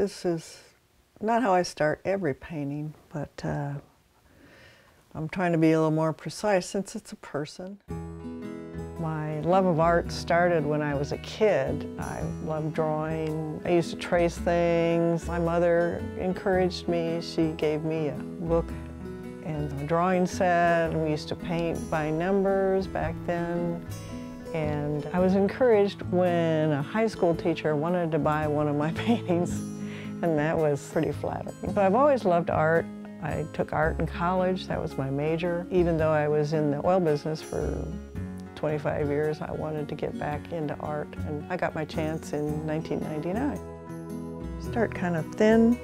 This is not how I start every painting, but uh, I'm trying to be a little more precise since it's a person. My love of art started when I was a kid. I loved drawing. I used to trace things. My mother encouraged me. She gave me a book and a drawing set, we used to paint by numbers back then. And I was encouraged when a high school teacher wanted to buy one of my paintings, and that was pretty flattering. But I've always loved art. I took art in college, that was my major. Even though I was in the oil business for 25 years, I wanted to get back into art, and I got my chance in 1999. Start kind of thin,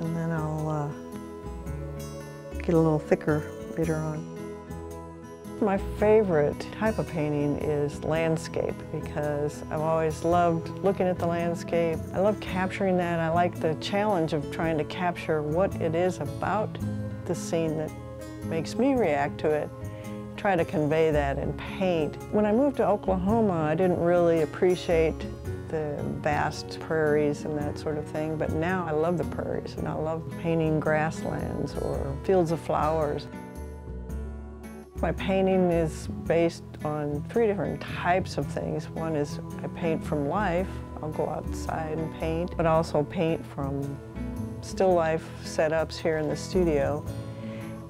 and then I'll uh, get a little thicker later on. My favorite type of painting is landscape because I've always loved looking at the landscape. I love capturing that. I like the challenge of trying to capture what it is about the scene that makes me react to it. Try to convey that in paint. When I moved to Oklahoma, I didn't really appreciate the vast prairies and that sort of thing, but now I love the prairies and I love painting grasslands or fields of flowers. My painting is based on three different types of things. One is I paint from life. I'll go outside and paint, but also paint from still life setups here in the studio.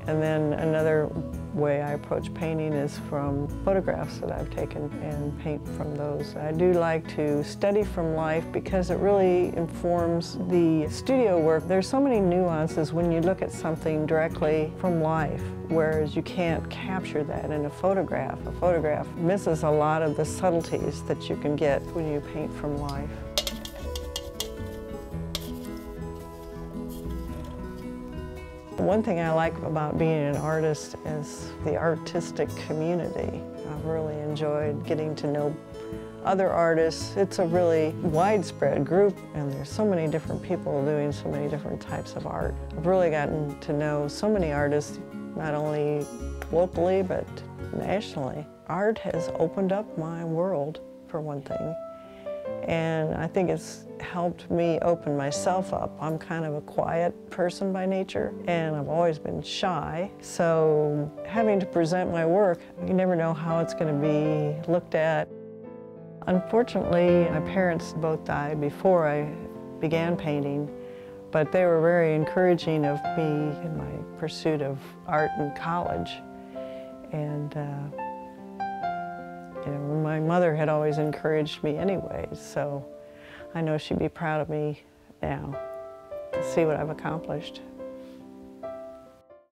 And then another way I approach painting is from photographs that I've taken and paint from those. I do like to study from life because it really informs the studio work. There's so many nuances when you look at something directly from life, whereas you can't capture that in a photograph. A photograph misses a lot of the subtleties that you can get when you paint from life. One thing I like about being an artist is the artistic community. I've really enjoyed getting to know other artists. It's a really widespread group and there's so many different people doing so many different types of art. I've really gotten to know so many artists, not only locally but nationally. Art has opened up my world, for one thing. And I think it's helped me open myself up. I'm kind of a quiet person by nature, and I've always been shy. So having to present my work, you never know how it's going to be looked at. Unfortunately, my parents both died before I began painting, but they were very encouraging of me in my pursuit of art in college. And uh, you know, my mother had always encouraged me anyways, so I know she'd be proud of me now to see what I've accomplished.